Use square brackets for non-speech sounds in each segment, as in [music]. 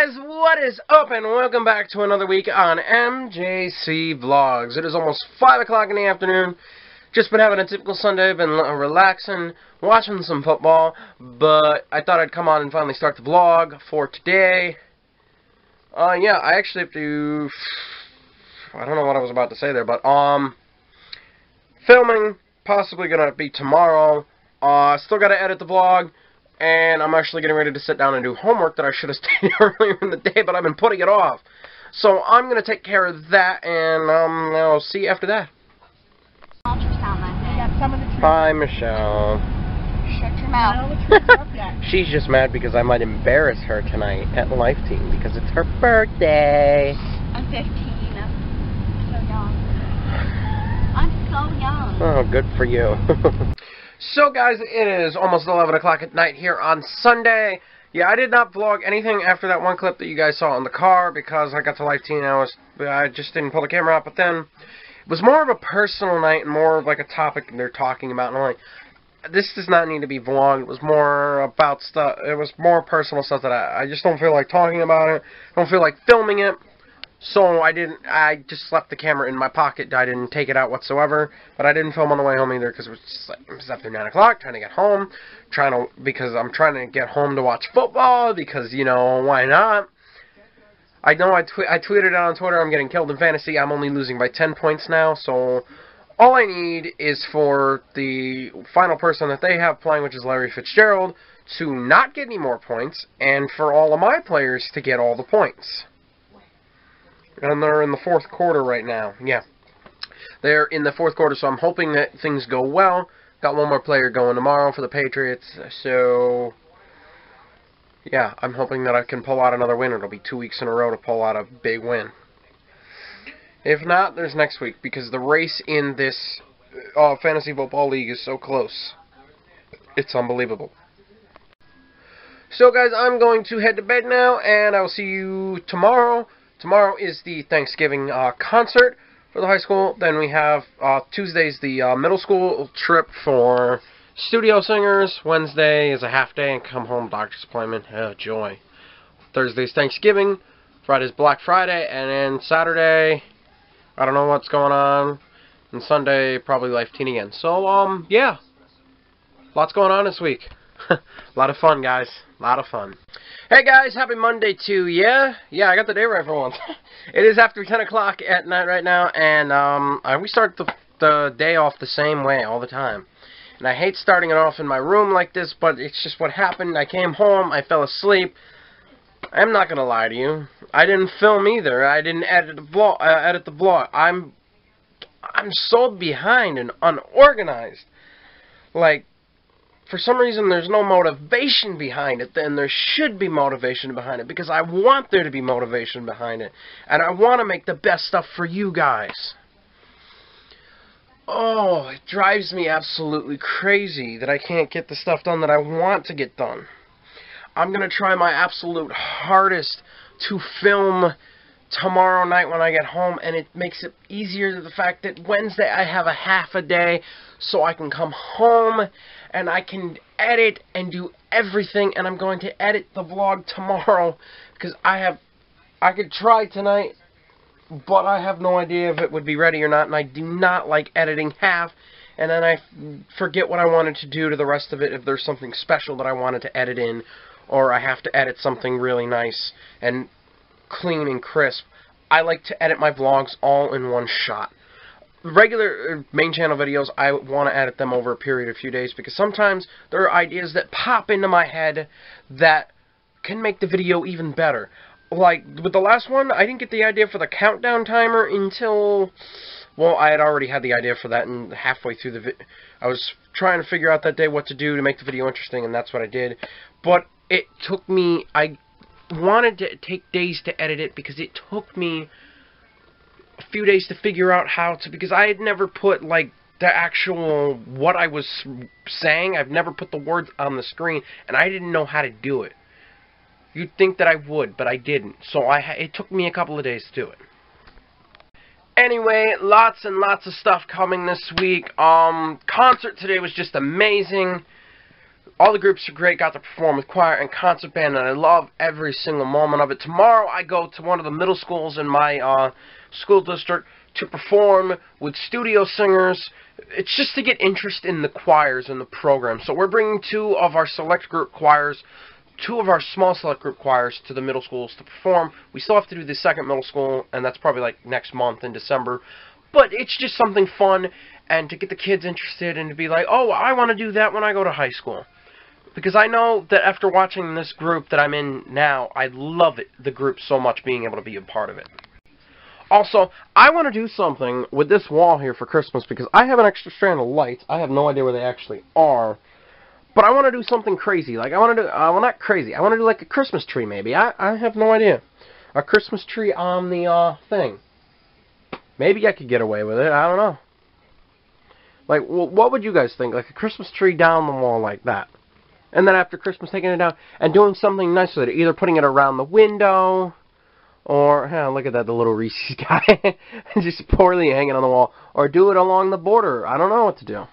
guys, what is up and welcome back to another week on MJC Vlogs. It is almost 5 o'clock in the afternoon. Just been having a typical Sunday, been relaxing, watching some football, but I thought I'd come on and finally start the vlog for today. Uh, yeah, I actually have to, I don't know what I was about to say there, but, um, filming, possibly gonna be tomorrow. Uh, still gotta edit the vlog and I'm actually getting ready to sit down and do homework that I should have [laughs] stayed earlier in the day, but I've been putting it off. So I'm going to take care of that, and um, I'll see you after that. Hi, Michelle. Shut your mouth. [laughs] She's just mad because I might embarrass her tonight at Life Teen because it's her birthday. I'm 15. I'm so young. [sighs] I'm so young. Oh, good for you. [laughs] So guys, it is almost 11 o'clock at night here on Sunday. Yeah, I did not vlog anything after that one clip that you guys saw in the car because I got to Life Teen. I I just didn't pull the camera out. But then it was more of a personal night and more of like a topic they're talking about. And I'm like, this does not need to be vlogged. It was more about stuff. It was more personal stuff that I, I just don't feel like talking about it. I don't feel like filming it. So I didn't, I just left the camera in my pocket. I didn't take it out whatsoever. But I didn't film on the way home either because it was just like, it was after 9 o'clock, trying to get home. Trying to, because I'm trying to get home to watch football because, you know, why not? I know I, tw I tweeted it on Twitter, I'm getting killed in fantasy. I'm only losing by 10 points now, so all I need is for the final person that they have playing, which is Larry Fitzgerald, to not get any more points, and for all of my players to get all the points. And they're in the fourth quarter right now. Yeah. They're in the fourth quarter, so I'm hoping that things go well. Got one more player going tomorrow for the Patriots, so... Yeah, I'm hoping that I can pull out another win. It'll be two weeks in a row to pull out a big win. If not, there's next week, because the race in this uh, Fantasy Football League is so close. It's unbelievable. So, guys, I'm going to head to bed now, and I will see you tomorrow. Tomorrow is the Thanksgiving uh, concert for the high school. Then we have uh, Tuesday's the uh, middle school trip for studio singers. Wednesday is a half day and come home doctor's appointment. Oh, joy. Thursday's Thanksgiving. Friday's Black Friday. And then Saturday, I don't know what's going on. And Sunday, probably Life Teen again. So, um, yeah. Lots going on this week. A [laughs] lot of fun, guys. A lot of fun. Hey guys, happy Monday to you. Yeah, I got the day right for once. [laughs] it is after 10 o'clock at night right now, and um, I, we start the, the day off the same way all the time. And I hate starting it off in my room like this, but it's just what happened. I came home, I fell asleep. I'm not gonna lie to you. I didn't film either. I didn't edit the blog. Uh, edit the vlog. I'm, I'm so behind and unorganized. Like, for some reason there's no motivation behind it, then there should be motivation behind it because I want there to be motivation behind it. And I want to make the best stuff for you guys. Oh, it drives me absolutely crazy that I can't get the stuff done that I want to get done. I'm going to try my absolute hardest to film tomorrow night when I get home, and it makes it easier the fact that Wednesday I have a half a day, so I can come home and I can edit and do everything, and I'm going to edit the vlog tomorrow [laughs] because I have, I could try tonight, but I have no idea if it would be ready or not, and I do not like editing half, and then I forget what I wanted to do to the rest of it if there's something special that I wanted to edit in, or I have to edit something really nice and clean and crisp. I like to edit my vlogs all in one shot regular uh, main channel videos, I want to edit them over a period of a few days because sometimes there are ideas that pop into my head that can make the video even better. Like, with the last one, I didn't get the idea for the countdown timer until, well, I had already had the idea for that, and halfway through the I was trying to figure out that day what to do to make the video interesting, and that's what I did. But it took me, I wanted to take days to edit it because it took me a few days to figure out how to because I had never put like the actual what I was saying. I've never put the words on the screen, and I didn't know how to do it. You'd think that I would, but I didn't. So I it took me a couple of days to do it. Anyway, lots and lots of stuff coming this week. Um, concert today was just amazing. All the groups are great. Got to perform with choir and concert band, and I love every single moment of it. Tomorrow, I go to one of the middle schools in my uh, school district to perform with studio singers. It's just to get interest in the choirs and the program. So we're bringing two of our select group choirs, two of our small select group choirs to the middle schools to perform. We still have to do the second middle school, and that's probably like next month in December. But it's just something fun and to get the kids interested and to be like, oh, I want to do that when I go to high school. Because I know that after watching this group that I'm in now, I love it, the group so much, being able to be a part of it. Also, I want to do something with this wall here for Christmas because I have an extra strand of lights. I have no idea where they actually are. But I want to do something crazy. Like, I want to do, uh, well, not crazy. I want to do like a Christmas tree, maybe. I, I have no idea. A Christmas tree on the, uh, thing. Maybe I could get away with it. I don't know. Like, well, what would you guys think? Like a Christmas tree down the wall like that. And then after Christmas, taking it down and doing something nice with it. Either putting it around the window, or, huh, look at that, the little Reese's [laughs] guy. just poorly hanging on the wall. Or do it along the border. I don't know what to do.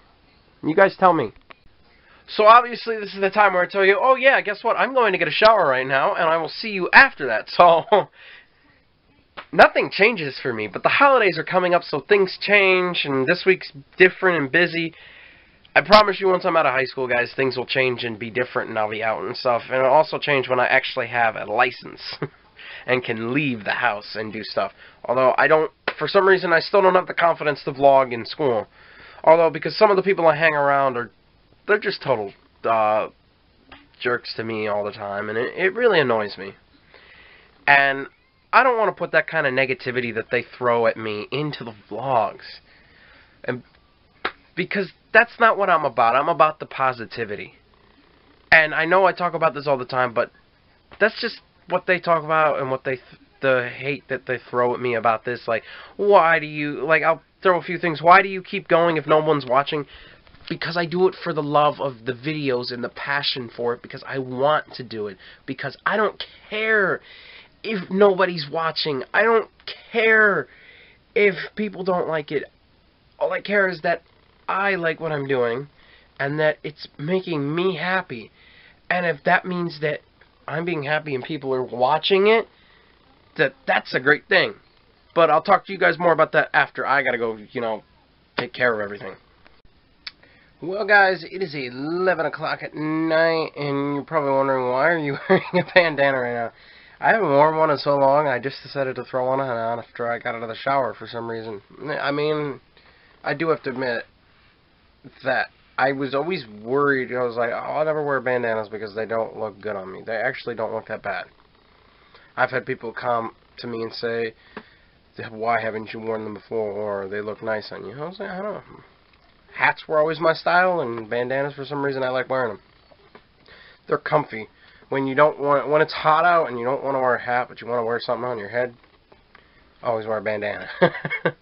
You guys tell me. So obviously this is the time where I tell you, oh yeah, guess what? I'm going to get a shower right now, and I will see you after that. [laughs] So, nothing changes for me, but the holidays are coming up, so things change, and this week's different and busy. I promise you once I'm out of high school, guys, things will change and be different, and I'll be out and stuff. And it'll also change when I actually have a license [laughs] and can leave the house and do stuff. Although I don't, for some reason, I still don't have the confidence to vlog in school. Although, because some of the people I hang around are, they're just total uh, jerks to me all the time, and it, it really annoys me. And I don't want to put that kind of negativity that they throw at me into the vlogs. And because that's not what I'm about. I'm about the positivity. And I know I talk about this all the time, but that's just what they talk about and what they th the hate that they throw at me about this like why do you like I'll throw a few things. Why do you keep going if no one's watching? Because I do it for the love of the videos and the passion for it because I want to do it because I don't care if nobody's watching. I don't care if people don't like it. All I care is that I like what I'm doing and that it's making me happy. And if that means that I'm being happy and people are watching it, that that's a great thing. But I'll talk to you guys more about that after I gotta go, you know, take care of everything. Well, guys, it is 11 o'clock at night, and you're probably wondering, why are you [laughs] wearing a bandana right now? I haven't worn one in so long, I just decided to throw one on after I got out of the shower for some reason. I mean, I do have to admit that I was always worried. I was like, oh, I'll never wear bandanas because they don't look good on me. They actually don't look that bad. I've had people come to me and say, why haven't you worn them before? Or they look nice on you. I was like, I don't know. Hats were always my style, and bandanas, for some reason, I like wearing them. They're comfy when you don't want when it's hot out and you don't want to wear a hat but you want to wear something on your head always wear a bandana [laughs]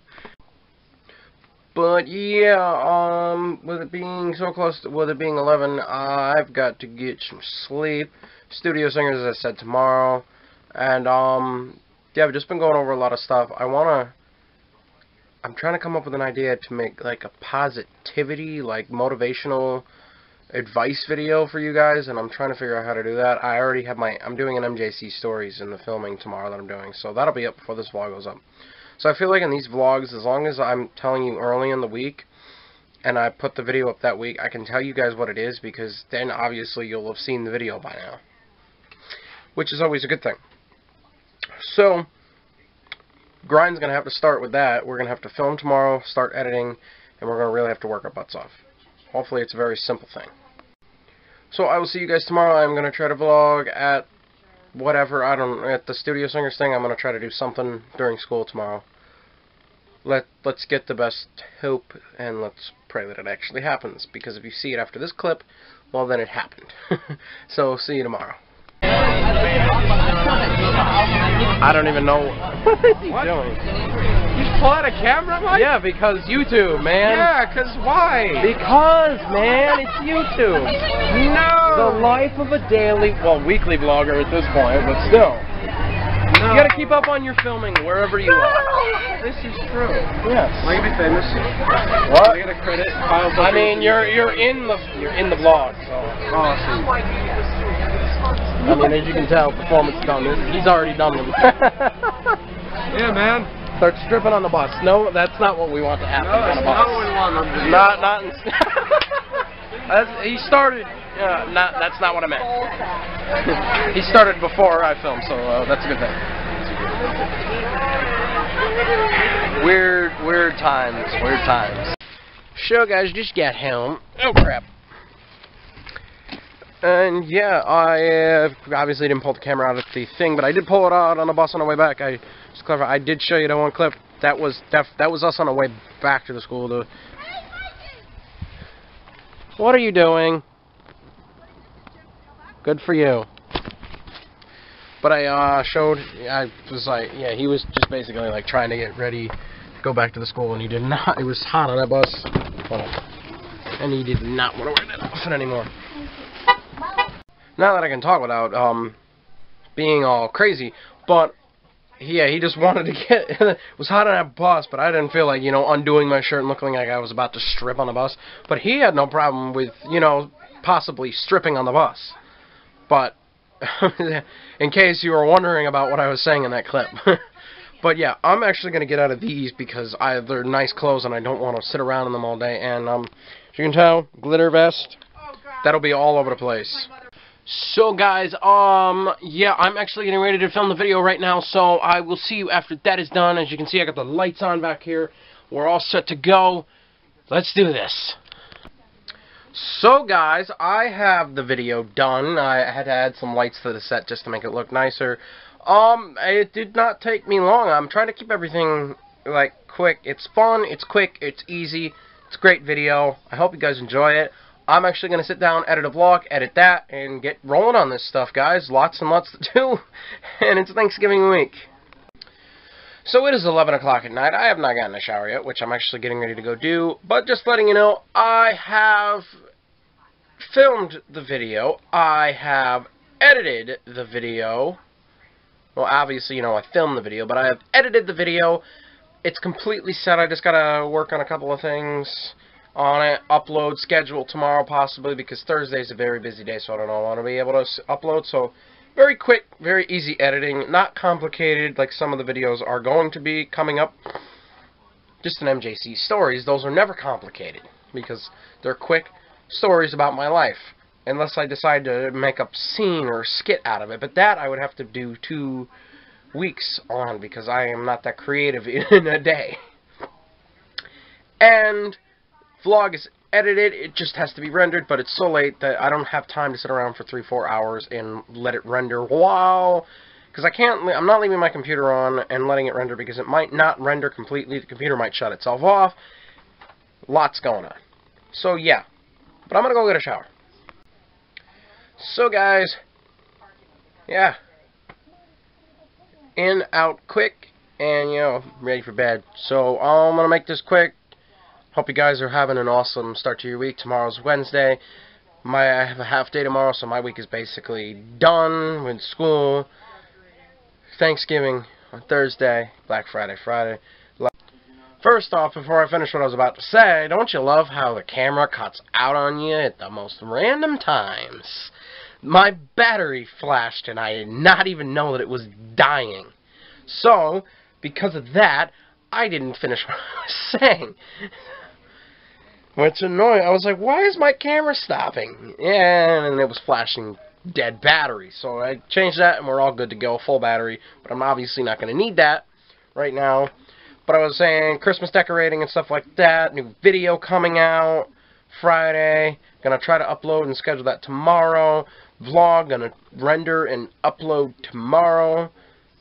but yeah um with it being so close to, with it being 11 I've got to get some sleep studio singers as I said tomorrow and um yeah I've just been going over a lot of stuff I want to I'm trying to come up with an idea to make like a positivity like motivational advice video for you guys, and I'm trying to figure out how to do that. I already have my, I'm doing an MJC stories in the filming tomorrow that I'm doing, so that'll be up before this vlog goes up. So I feel like in these vlogs, as long as I'm telling you early in the week, and I put the video up that week, I can tell you guys what it is, because then obviously you'll have seen the video by now. Which is always a good thing. So, grind's going to have to start with that. We're going to have to film tomorrow, start editing, and we're going to really have to work our butts off. Hopefully it's a very simple thing. So I will see you guys tomorrow. I'm going to try to vlog at whatever, I don't at the Studio Singers thing. I'm to try to do something during school tomorrow. Let, let's get the best hope and let's pray that it actually happens. Because if you see it after this clip, well then it happened. [laughs] so see you tomorrow. I don't even know what is he what? Doing pull out a camera, Mike? Yeah, because YouTube, man. Yeah, because why? Because, man, it's YouTube. [laughs] no! The life of a daily, well, weekly vlogger at this point, but still. No. You gotta keep up on your filming wherever you are. This is true. Yes. Am I gonna be famous? What? I gonna credit Kyle? I mean, you're you're in the you're in the vlog, so. awesome. I mean, as you can tell, performance done. He's already done them. [laughs] Yeah, man. Start stripping on the bus. No, that's not what we want to happen No, on a bus. not what we want. Not, not. In, [laughs] he started. Uh, not. That's not what I meant. he started before I filmed, so uh, that's a good thing. Weird, weird times. Weird times. So, guys, just got home. Oh crap. And yeah, I uh, obviously didn't pull the camera out of the thing, but I did pull it out on the bus on the way back. I was clever. I did show you that one clip. That was that, that was us on the way back to the school. To, what are you doing? Good for you. But I uh, showed. I was like, yeah, he was just basically like trying to get ready, to go back to the school, and he did not. [laughs] It was hot on that bus, and he did not want to wear that outfit anymore. Now that I can talk without um being all crazy, but yeah, he just [laughs] wanted to get. it was hot on that bus, but I didn't feel like you know undoing my shirt and looking like I was about to strip on the bus. But he had no problem with you know possibly stripping on the bus. But [laughs] in case you were wondering about what I was saying in that clip. [laughs] but yeah, I'm actually gonna get out of these because I they're nice clothes and I don't want to sit around in them all day. And um, as you can tell, glitter vest. That'll be all over the place. So guys, um, yeah, I'm actually getting ready to film the video right now, so I will see you after that is done. As you can see, I got the lights on back here. We're all set to go. Let's do this. So guys, I have the video done. I had to add some lights to the set just to make it look nicer. Um, it did not take me long. I'm trying to keep everything, like, quick. It's fun, it's quick, it's easy, it's a great video. I hope you guys enjoy it. I'm actually going to sit down, edit a vlog, edit that, and get rolling on this stuff, guys. Lots and lots to do, [laughs] and it's Thanksgiving week. So it is 11 o'clock at night. I have not gotten a shower yet, which I'm actually getting ready to go do. But just letting you know, I have filmed the video. I have edited the video. Well, obviously, you know, I filmed the video, but I have edited the video. It's completely set. I just got to work on a couple of things on it. Upload schedule tomorrow, possibly, because Thursday is a very busy day, so I don't know. I want to be able to upload, so very quick, very easy editing. Not complicated like some of the videos are going to be coming up. Just an MJC stories. Those are never complicated because they're quick stories about my life. Unless I decide to make up scene or skit out of it. But that I would have to do two weeks on because I am not that creative [laughs] in a day. And vlog is edited. It just has to be rendered, but it's so late that I don't have time to sit around for three, four hours and let it render Wow! Because I can't... I'm not leaving my computer on and letting it render because it might not render completely. The computer might shut itself off. Lots going on. So, yeah. But I'm going to go get a shower. So, guys, yeah. In, out, quick, and, you know, ready for bed. So, I'm going to make this quick. Hope you guys are having an awesome start to your week. Tomorrow's Wednesday. My, I have a half day tomorrow, so my week is basically done with school. Thanksgiving on Thursday. Black Friday, Friday. First off, before I finish what I was about to say, don't you love how the camera cuts out on you at the most random times? My battery flashed and I did not even know that it was dying. So, because of that, I didn't finish [laughs] what I was saying. Which annoying. I was like, why is my camera stopping? And it was flashing dead battery. So I changed that and we're all good to go, full battery. But I'm obviously not going to need that right now. But I was saying Christmas decorating and stuff like that. New video coming out Friday. Gonna try to upload and schedule that tomorrow. Vlog gonna render and upload tomorrow.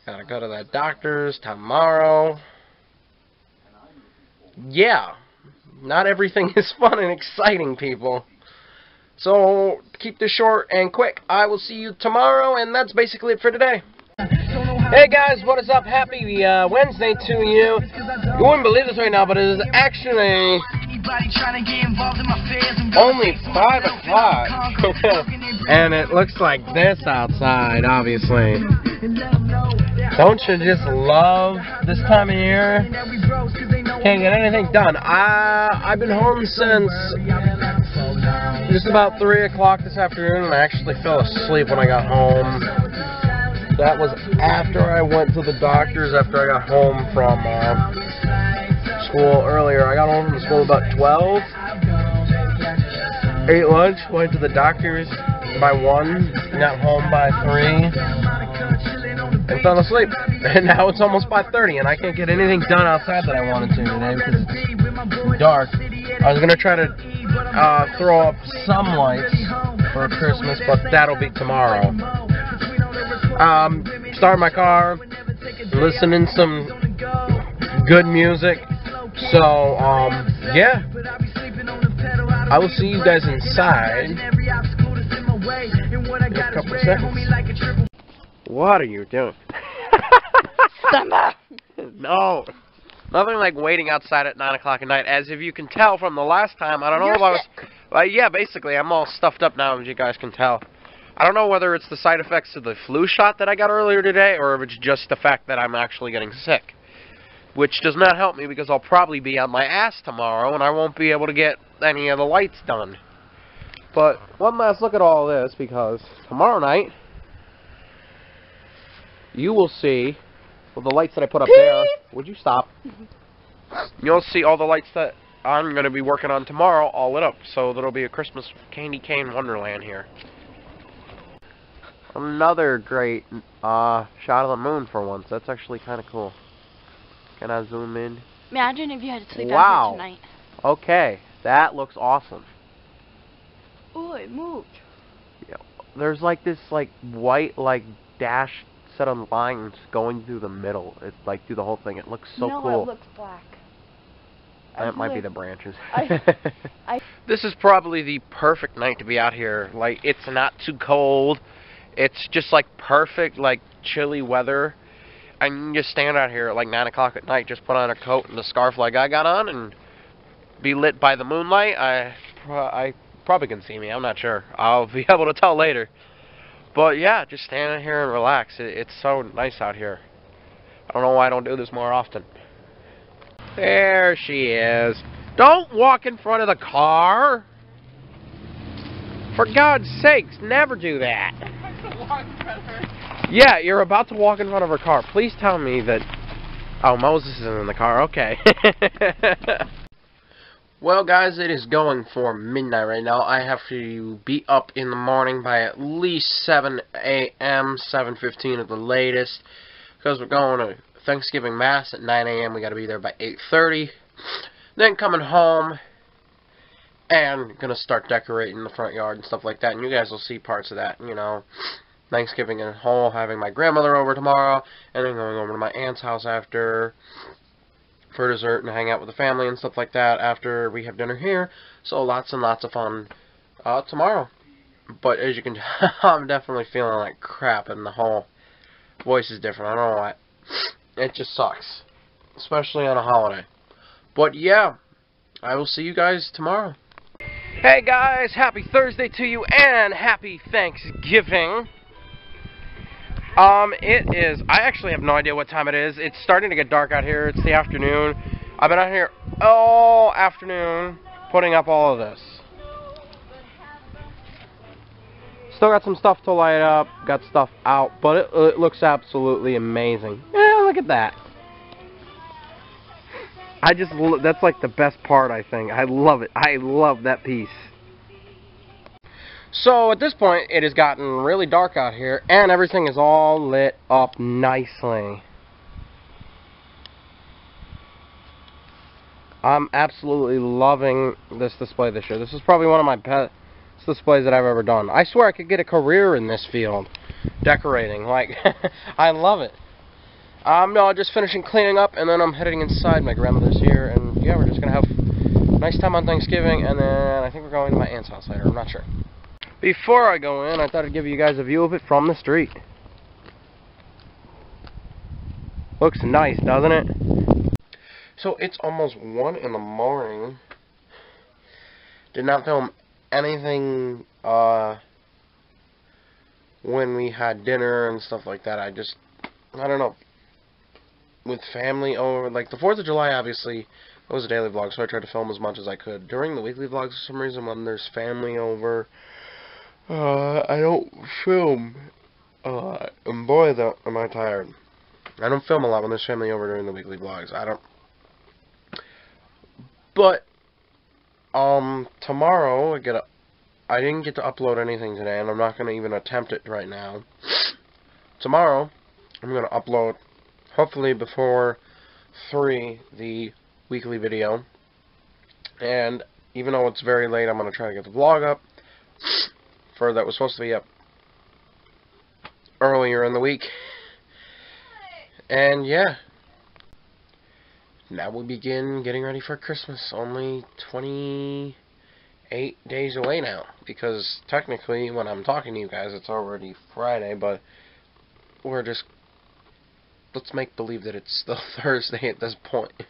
Gotta go to that doctor's tomorrow. Yeah. Not everything [laughs] is fun and exciting, people. So, keep this short and quick. I will see you tomorrow, and that's basically it for today. Hey guys, what is up? Happy uh, Wednesday to you. You wouldn't believe this right now, but it is actually only 5 o'clock. [laughs] and it looks like this outside, obviously. Don't you just love this time of year? Can't get anything done. I I've been home since just about three o'clock this afternoon, and I actually fell asleep when I got home. That was after I went to the doctor's after I got home from uh, school earlier. I got home from school about twelve. Ate lunch, went to the doctor's by one, got home by three and fell asleep. [laughs] And now it's almost 5.30 and I can't get anything done outside that I wanted to today because it's dark. I was going to try to uh, throw up some lights for Christmas, but that'll be tomorrow. Um, start my car, listening some good music. So, um, yeah. I will see you guys inside in a couple seconds. What are you doing? no. Nothing like waiting outside at 9 o'clock at night. As if you can tell from the last time, I don't know You're if I was... Well, uh, yeah, basically, I'm all stuffed up now, as you guys can tell. I don't know whether it's the side effects of the flu shot that I got earlier today, or if it's just the fact that I'm actually getting sick. Which does not help me, because I'll probably be on my ass tomorrow, and I won't be able to get any of the lights done. But, one last look at all this, because tomorrow night you will see well, the lights that I put up there. Would you stop? [laughs] You'll see all the lights that I'm going to be working on tomorrow all lit up. So there'll be a Christmas candy cane wonderland here. Another great uh, shot of the moon for once. That's actually kind of cool. Can I zoom in? Imagine if you had to sleep Wow. out here tonight. Okay, that looks awesome. Oh, it moved. Yeah, There's like this like white like dash set of lines going through the middle. It's like through the whole thing. It looks so no, cool. it looks black. I That might be the branches. I- [laughs] I- this is probably the perfect night to be out here. Like, it's not too cold. It's just, like, perfect, like, chilly weather. And you can just stand out here at, like, 9 o'clock at night, just put on a coat and a scarf like I got on, and be lit by the moonlight. I, I probably can see me. I'm not sure. I'll [laughs] be able to tell later. But, yeah, just stand out here and relax. It, it's so nice out here. I don't know why I don't do this more often. There she is. Don't walk in front of the car. For God's sakes, never do that. Yeah, you're about to walk in front of her car. Please tell me that... Oh, Moses is in the car. Okay. [laughs] well, guys, it is going for midnight right now. I have to be up in the morning by at least 7 a.m., 7.15 at the latest. Because we're going to Thanksgiving Mass at 9 a.m. we got to be there by 8.30. Then coming home and gonna start decorating the front yard and stuff like that. And you guys will see parts of that, you know. Thanksgiving at home, having my grandmother over tomorrow, and then going over to my aunt's house after for dessert and hang out with the family and stuff like that after we have dinner here. So lots and lots of fun uh, tomorrow. But as you can [laughs] tell, I'm definitely feeling like crap, and the whole voice is different. I don't know why. It just sucks, especially on a holiday. But yeah, I will see you guys tomorrow. Hey guys, happy Thursday to you and happy Thanksgiving. Um, it is, I actually have no idea what time it is. It's starting to get dark out here. It's the afternoon. I've been out here all afternoon putting up all of this. Still got some stuff to light up, got stuff out, but it, it looks absolutely amazing. Yeah, look at that. I just, that's like the best part, I think. I love it. I love that piece. So, at this point, it has gotten really dark out here, and everything is all lit up nicely. I'm absolutely loving this display this year. This is probably one of my best displays that I've ever done. I swear I could get a career in this field, decorating. Like, [laughs] I love it. Um, no, just finishing cleaning up, and then I'm heading inside. My grandmother's here, and yeah, we're just gonna have a nice time on Thanksgiving, and then I think we're going to my aunt's house later. I'm not sure. Before I go in, I thought I'd give you guys a view of it from the street. Looks nice, doesn't it? So it's almost 1 in the morning. Did not film anything uh, when we had dinner and stuff like that. I just, I don't know, with family over. Like the Fourth of July, obviously, it was a daily vlog, so I tried to film as much as I could. During the weekly vlogs, for some reason, when there's family over, uh, I don't film. Uh, and boy, the, am I tired. I don't film a lot when there's family over during the weekly vlogs. I don't. But um, tomorrow I get a. I didn't get to upload anything today, and I'm not going to even attempt it right now. Tomorrow, I'm going to upload, hopefully before 3, the weekly video. And even though it's very late, I'm going to try to get the vlog up for that was supposed to be up earlier in the week. And yeah, now we begin getting ready for Christmas. Only 28 days away now. Because technically, when I'm talking to you guys, it's already Friday, but we're just. Let's make believe that it's still [laughs] Thursday at this point.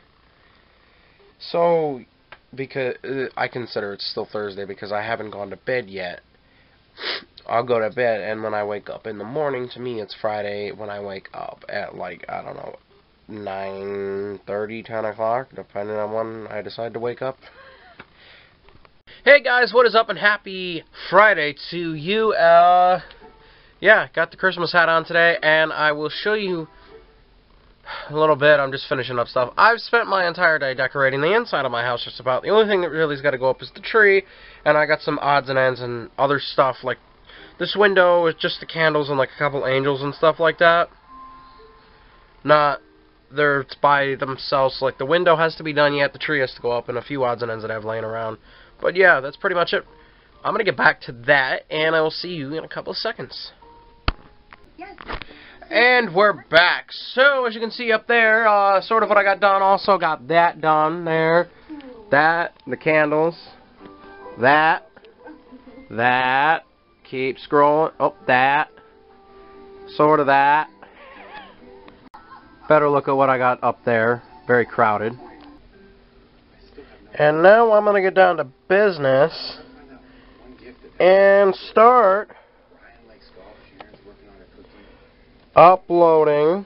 So, because uh, I consider it still Thursday because I haven't gone to bed yet. I'll go to bed, and when I wake up in the morning, to me, it's Friday when I wake up at, like, I don't know, 9.30, 10 o'clock, depending on when I decide to wake up. Hey guys, what is up and happy Friday to you. Uh, yeah, got the Christmas hat on today, and I will show you a little bit. I'm just finishing up stuff. I've spent my entire day decorating the inside of my house just about. The only thing that really's got to go up is the tree, and I got some odds and ends and other stuff, like this window is just the candles and like a couple angels and stuff like that. Not they're by themselves. Like the window has to be done yet, the tree has to go up, and a few odds and ends that I have laying around. But yeah, that's pretty much it. I'm gonna get back to that, and I will see you in a couple of seconds. Yes. And we're back. So, as you can see up there, uh, sort of what I got done. Also got that done there. That, the candles. That. That. Keep scrolling. Oh, that. Sort of that. Better look at what I got up there. Very crowded. And now I'm going to get down to business and start uploading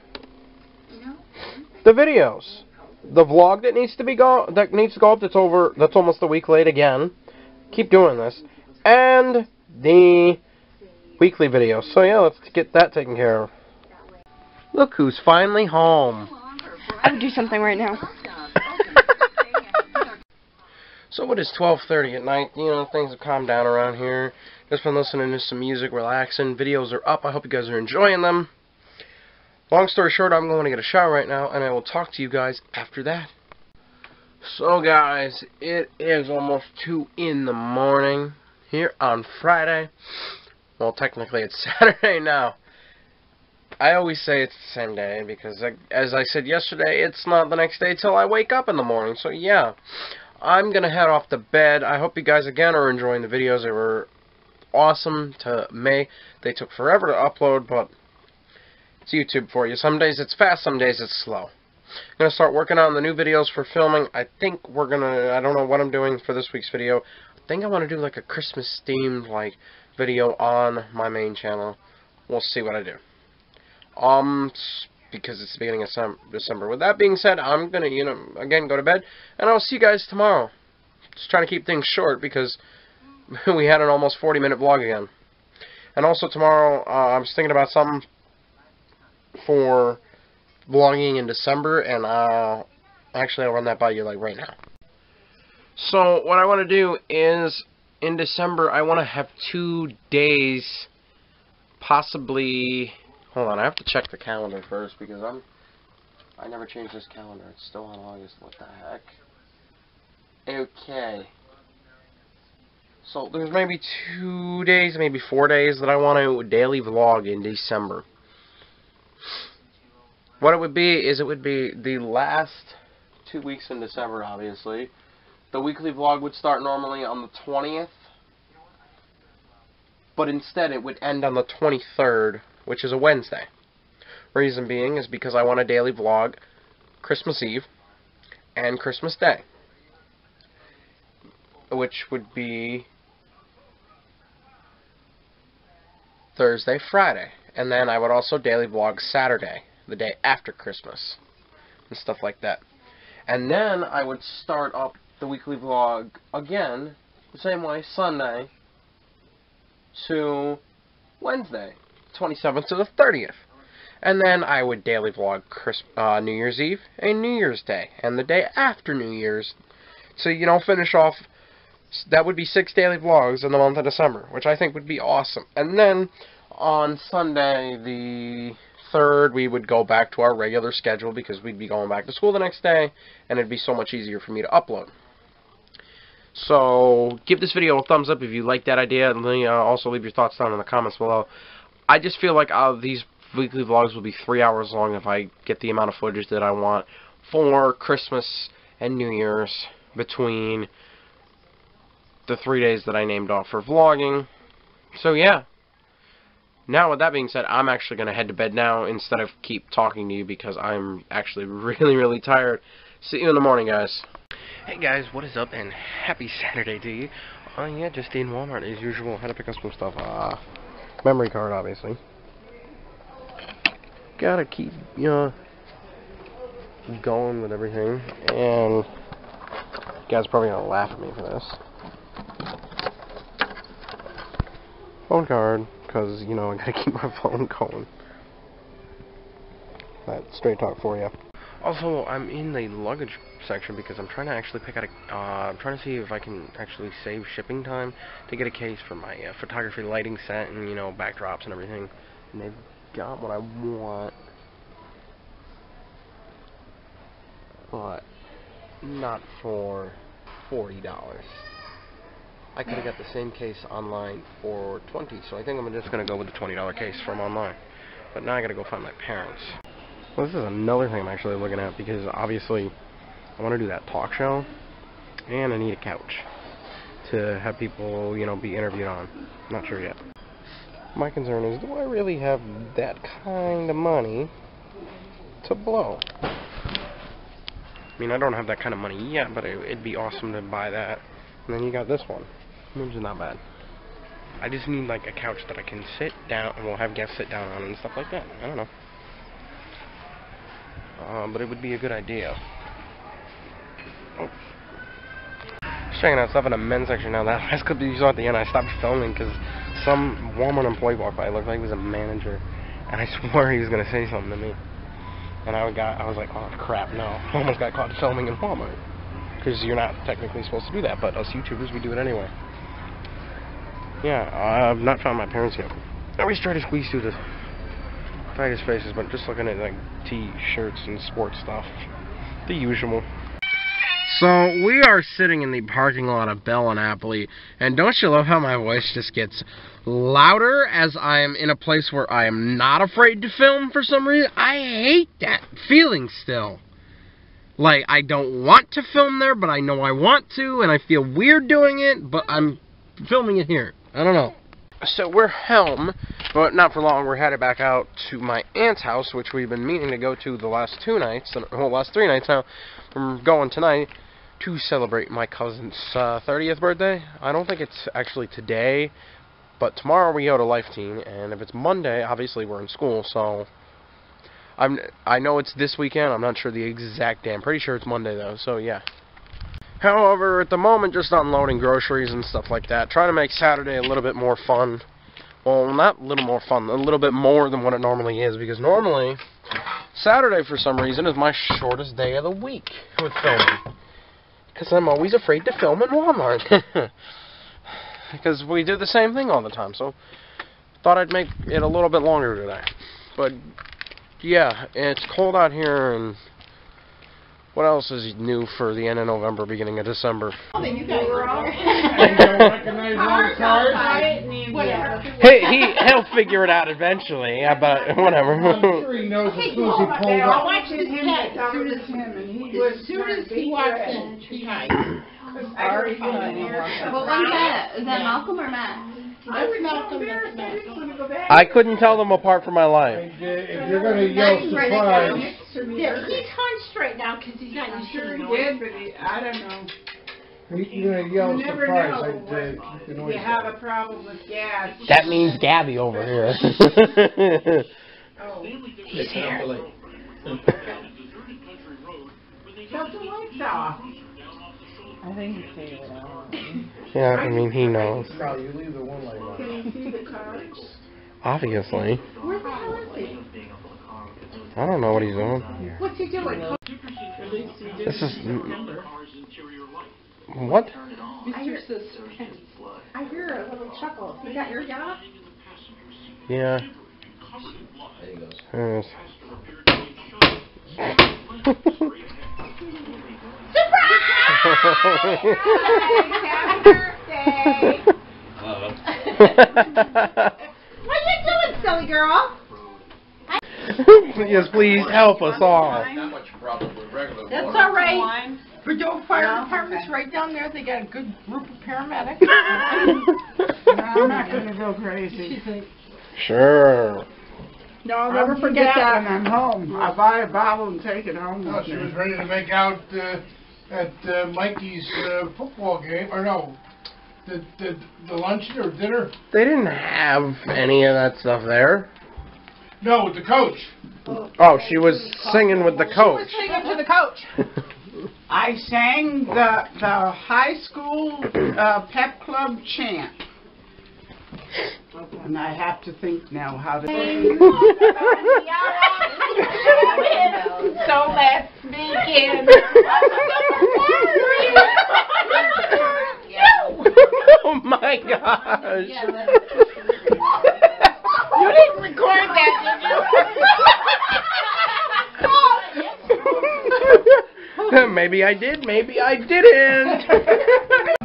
the videos. The vlog that needs to be go that needs to go up that's over that's almost a week late again. Keep doing this. And the weekly video. So yeah, let's get that taken care of. Look who's finally home. I would do something right now. [laughs] So it is 12:30 at night. You know, things have calmed down around here. Just been listening to some music, relaxing. Videos are up. I hope you guys are enjoying them. Long story short, I'm going to get a shower right now, and I will talk to you guys after that. So guys, it is almost 2 in the morning here on Friday. Well, technically it's [laughs] Saturday now. I always say it's the same day because, as I said yesterday, it's not the next day till I wake up in the morning. So yeah, I'm going to head off to bed. I hope you guys, again, are enjoying the videos. They were awesome to make. They took forever to upload, but it's YouTube for you. Some days it's fast, some days it's slow. I'm going to start working on the new videos for filming. I think we're going to, I don't know what I'm doing for this week's video. I think I want to do like a Christmas themed like video on my main channel. We'll see what I do. Um, because it's the beginning of December. With that being said, I'm going to, you know, again, go to bed, and I'll see you guys tomorrow. Just trying to keep things short because [laughs] we had an almost 40-minute vlog again. And also tomorrow, uh, I was thinking about something for vlogging in December, and uh, actually I'll run that by you like right now. So what I want to do is in December I want to have two days, possibly. Hold on, I have to check the calendar first because I'm. I never changed this calendar. It's still on August. What the heck? Okay. So there's maybe two days, maybe four days that I want to daily vlog in December. What it would be is it would be the last two weeks in December, obviously. The weekly vlog would start normally on the 20th, but instead it would end on the 23rd, which is a Wednesday. Reason being is because I want a daily vlog Christmas Eve and Christmas Day, which would be Thursday, Friday. And then I would also daily vlog Saturday, the day after Christmas. and stuff like that. And then I would start up the weekly vlog again, the same way, Sunday to Wednesday, 27th to the 30th. And then I would daily vlog Chris, uh, New Year's Eve and New Year's Day, and the day after New Year's. So, you know, finish off, that would be six daily vlogs in the month of December, which I think would be awesome. And then on Sunday, the 3rd, we would go back to our regular schedule because we'd be going back to school the next day, and it'd be so much easier for me to upload. So, give this video a thumbs up if you like that idea, and then, uh, also leave your thoughts down in the comments below. I just feel like uh, these weekly vlogs will be three hours long if I get the amount of footage that I want for Christmas and New Year's between the three days that I named off for vlogging. So, yeah. Now, with that being said, I'm actually going to head to bed now instead of keep talking to you because I'm actually [laughs] really, really tired. See you in the morning, guys. Hey guys, what is up and happy Saturday to you. Oh uh, yeah, just in Walmart as usual. Had to pick up some stuff. Uh, memory card, obviously. Gotta keep, you know, going with everything. And you guys probably gonna laugh at me for this. Phone card, because, you know, I gotta [laughs] keep my phone going. That straight talk for you. Also, I'm in the luggage section because I'm trying to actually pick out a, uh, I'm trying to see if I can actually save shipping time to get a case for my uh, photography lighting set and, you know, backdrops and everything. And they've got what I want. But, not for $40. I could have got the same case online for 20 so I think I'm just going to go with the $20 case from online. But now I got to go find my parents. Well, this is another thing I'm actually looking at because obviously I want to do that talk show and I need a couch to have people, you know, be interviewed on. Not sure yet. My concern is, do I really have that kind of money to blow? I mean, I don't have that kind of money yet, but it, it'd be awesome to buy that. And then you got this one, which is not bad. I just need, like, a couch that I can sit down, and we'll have guests sit down on and stuff like that. I don't know. Um, but it would be a good idea. Oh. Checking out stuff in the men's section now. [laughs] That last clip you saw at the end, I stopped filming because some Walmart employee walked by. It looked like he was a manager, and I [laughs] swore he was gonna say something to me. And I got, I was like, oh crap, no! I [laughs] almost got caught filming in Walmart because you're not technically supposed to do that, but us YouTubers we do it anyway. Yeah, I've not found my parents yet. I always try to squeeze through the tightest spaces, but just looking at like t-shirts and sports stuff. The usual. So, we are sitting in the parking lot of Bell and Appley, and don't you love how my voice just gets louder as I am in a place where I am not afraid to film for some reason? I hate that feeling still. Like, I don't want to film there, but I know I want to, and I feel weird doing it, but I'm filming it here. I don't know. So, we're home, but not for long. We're headed back out to my aunt's house, which we've been meaning to go to the last two nights, well, last three nights now. We're going tonight to celebrate my cousin's uh, 30th birthday. I don't think it's actually today, but tomorrow we go to Life Teen, and if it's Monday, obviously we're in school, so I'm I know it's this weekend. I'm not sure the exact day. I'm pretty sure it's Monday though. So yeah. However, at the moment, just unloading groceries and stuff like that. Trying to make Saturday a little bit more fun. Well, not a little more fun, a little bit more than what it normally is, because normally, Saturday, for some reason, is my shortest day of the week with filming. Because I'm always afraid to film in Walmart. [laughs] because we do the same thing all the time, so thought I'd make it a little bit longer today. But, yeah, it's cold out here, and what else is new for the end of November, beginning of December? You guys were all. [laughs] Hey, he he'll figure it out eventually. Yeah, but [laughs] whatever. I'm sure he knows as soon as he pulls I'll up. watch his cat as soon as, as soon as he walks in, she's tight. Already done. What one's that? Is that Malcolm or Matt? That's Malcolm, that's Matt. I couldn't tell them apart for my life. If you're gonna yell surprise, Yeah, he's hunched right now because he's not used to the noise. did, but he, I don't know. you're gonna yell You never surprise, know I'd uh, keep the when noise you have down. a problem with gas. That means Gabby over here. [laughs] [laughs] Oh, He's here. lights off. I think you figured it out. Yeah, I mean, he knows. Probably you leave the one light on. Can you see the car? Obviously. Where the hell is he? I don't know what he's doing. What's he doing? At least he did This is- What? I hear, I hear a little chuckle. You got your yacht? Yeah. Yes. [laughs] [laughs] Happy birthday! What you doing, silly girl? yes, please help us all. That's all right. The Doe Fire Department's right down there. They got a good group of paramedics. [laughs] I'm not gonna go crazy. Sure. No, I'll never forget that when I'm home. I'll buy a bottle and take it home No, with she was ready to make out uh, at uh, Mikey's uh, football game, or no, the, the the luncheon or dinner. They didn't have any of that stuff there. No, with the coach. Oh, she was singing with the coach. Singing to the coach. [laughs] I sang the the high school uh, pep club chant. And I have to think now how to. [laughs] so let's [laughs] begin. [laughs] oh my gosh. You didn't record that, did you? [laughs] maybe I did, maybe I didn't. [laughs]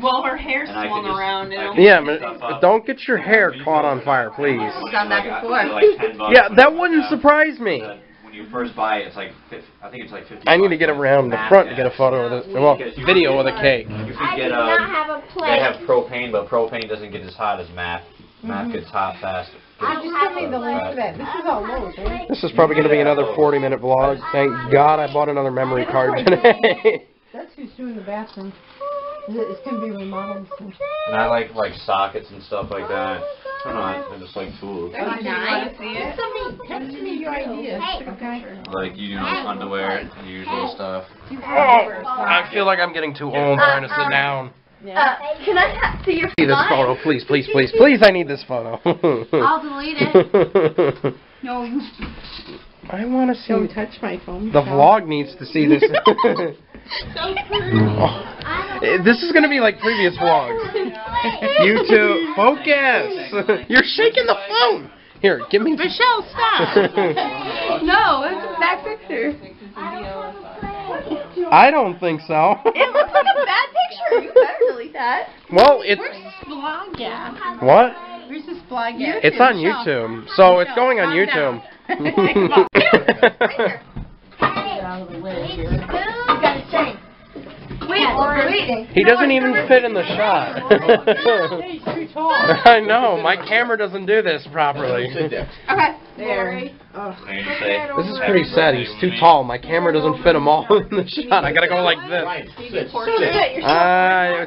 Well, her hair swung could just- around, you yeah, but don't get your hair caught on fire, please. Gone back and forth. Like 10 Yeah, that wouldn't look surprise me. When you first buy it, it's like, fif- I think it's like 50 I need to get around the front to get a photo of the well, video of the cake. You could I get, do not um, have a they have propane, but propane doesn't get as hot as math. Math gets hot fast. I just sent me the link fast. to that. This is all This is probably going to be another 40 minute vlog. Thank God I bought another memory card today. [laughs] That's who's doing the bathroom. It's gonna be remodeled. And I like like sockets and stuff like that. I don't know, I just like tools. Nice. Text me your ideas. Okay. Like you know, underwear, the usual stuff. Oh, I feel like I'm getting too old trying to sit uh, uh, uh. down. Uh, can I ha- see your See this photo, please, please, please, please. I need this photo. [laughs] I'll delete it. [laughs] No, you I want to see. Don't touch my phone. The vlog needs to see this. [laughs] Oh, this is gonna be like previous vlogs. YouTube, focus. You're shaking the phone. Here, give me. Michelle, stop. no, it's a back picture. I don't think so. It looks like a bad picture. You better delete that. Well, it's Vlog, yeah. what? Where's this vlog at? It's on YouTube, so it's going on YouTube. [laughs] [laughs] Wait, wait. he doesn't even fit in the shot. [laughs] He's too tall. I know. My camera doesn't do this properly. Okay. there. And say, This is pretty sad. He's too tall. My camera doesn't fit him all in the shot. I gotta go like this. Uh,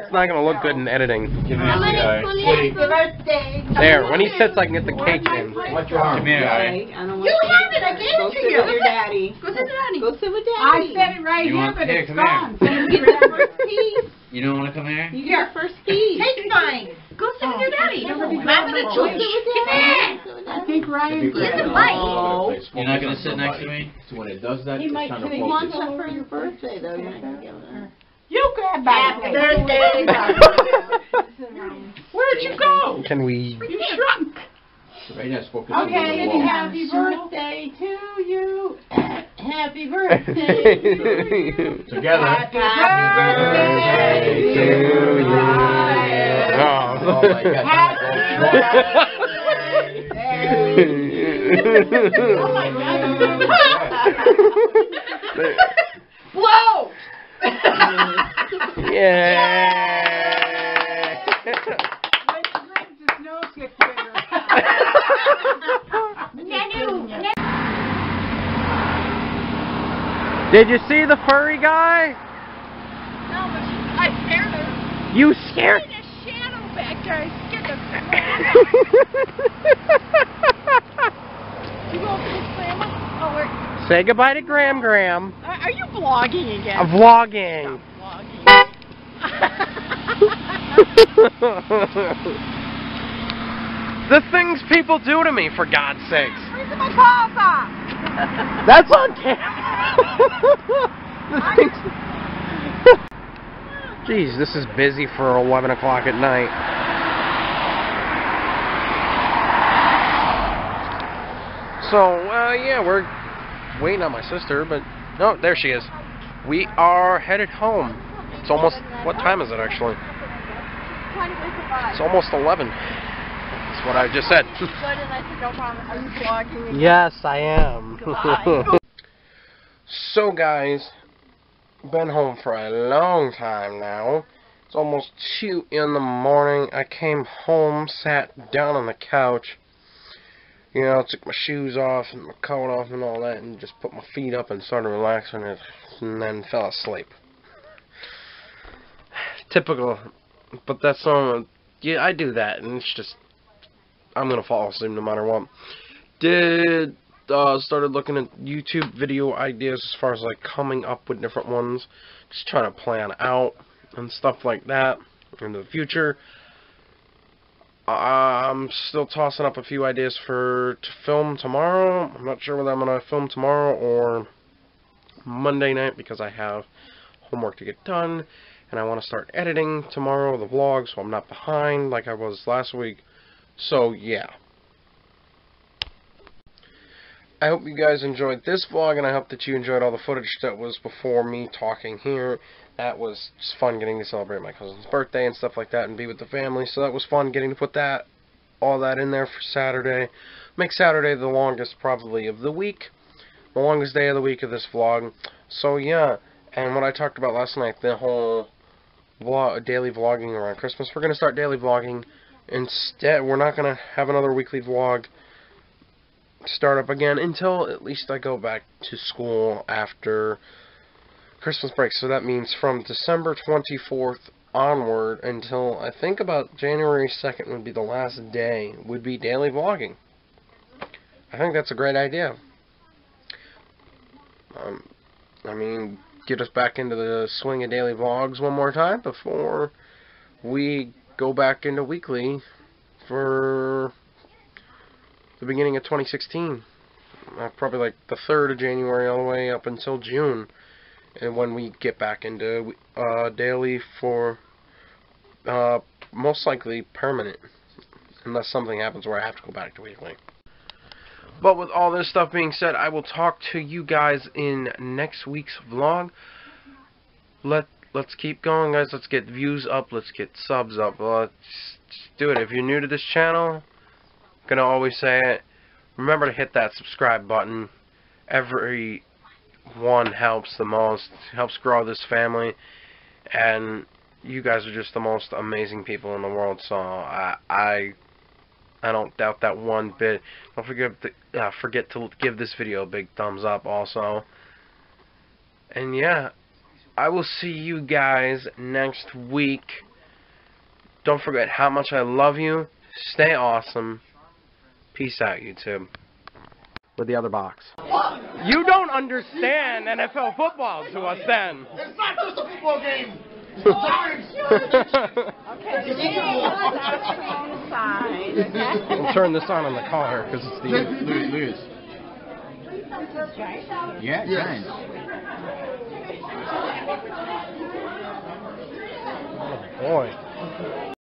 it's not gonna look good in editing. Give me a cigar. Happy birthday. There, when he sits, I can get the cake in. What's your arm? Come here, alright? I You have it. I gave it to sit you. with your daddy. Go sit down. Go sit with I said it right here, but here, it's come gone. You get that first [laughs] piece. You don't want to come here? You get your first key. Take mine. Go sit with your daddy. Somebody Mom go and sit George. with Come here. I think Ryan's Get the ready. bite. You're not going to sit next to me? So when it does that, He it's might kind of he wants that for your birthday though. You're not gonna give it. You grab that. Happy birthday. Where'd you go? Can we? You shrunk. Right now it's focused on Okay, the wall. [clears throat] [laughs] happy birthday to you. Happy birthday. Together. Happy birthday to you. Ryan. Oh, Oh my God. Oh my God. Blow. Yeah. When he drinks, his nose gets bigger. Nanu. Did you see the furry guy? No, but I scared her. You scared? a shadow back there. I scared the That's You go open this grandma? Oh. Say goodbye to Graham Graham. Are are you vlogging again? I'm vlogging. [laughs] the things people do to me, for God's sakes. My balls off? That's on camera. [laughs] [laughs] Jeez, this is busy for 11 o'clock at night. So, uh, yeah, we're waiting on my sister, but no, there she is. We are headed home. It's almost, what time is it actually? It's almost 11. That's what I just said. Good, and I said, no problem. Are you vlogging again? Yes, I am. [laughs] So, guys, been home for a long time now. It's almost 2 in the morning. I came home, sat down on the couch. You know, took my shoes off and my coat off and all that, and just put my feet up and started relaxing it, and then fell asleep. [sighs] Typical, but that's um, yeah, I do that, and it's just I'm gonna fall asleep no matter what. Did uh, started looking at YouTube video ideas as far as like coming up with different ones, just trying to plan out and stuff like that in the future. I'm still tossing up a few ideas for to film tomorrow. I'm not sure whether I'm gonna film tomorrow or Monday night because I have homework to get done and I want to start editing tomorrow the vlog so I'm not behind like I was last week. So yeah. I hope you guys enjoyed this vlog, and I hope that you enjoyed all the footage that was before me talking here. That was just fun getting to celebrate my cousin's birthday and stuff like that and be with the family, so that was fun getting to put that, all that in there for Saturday. Make Saturday the longest, probably, of the week. The longest day of the week of this vlog. So, yeah, and what I talked about last night, the whole vlog, daily vlogging around Christmas, we're going to start daily vlogging. Instead, we're not going to have another weekly vlog start up again until at least I go back to school after Christmas break. So that means from December 24th onward until I think about January 2nd would be the last day would be daily vlogging. I think that's a great idea. Um, I mean, get us back into the swing of daily vlogs one more time before we go back into weekly for the beginning of 2016. Uh, probably like the 3rd of January all the way up until June. And when we get back into uh, daily for uh, most likely permanent. Unless something happens where I have to go back to weekly. But with all this stuff being said, I will talk to you guys in next week's vlog. Let let's keep going, guys. Let's get views up. Let's get subs up. Let's do it. If you're new to this channel, gonna always say it. Remember to hit that subscribe button. Every one helps the most. Helps grow this family, and you guys are just the most amazing people in the world. So I I I don't doubt that one bit. Don't forget to, uh, forget to give this video a big thumbs up also. And yeah, I will see you guys next week. Don't forget how much I love you. Stay awesome. Peace out, YouTube. With the other box. You don't understand NFL football to us then. It's not just a football game. [laughs] Okay, so you can on we'll turn this on in the car because it's the. Look, look at this. Yeah, Yes. Oh boy.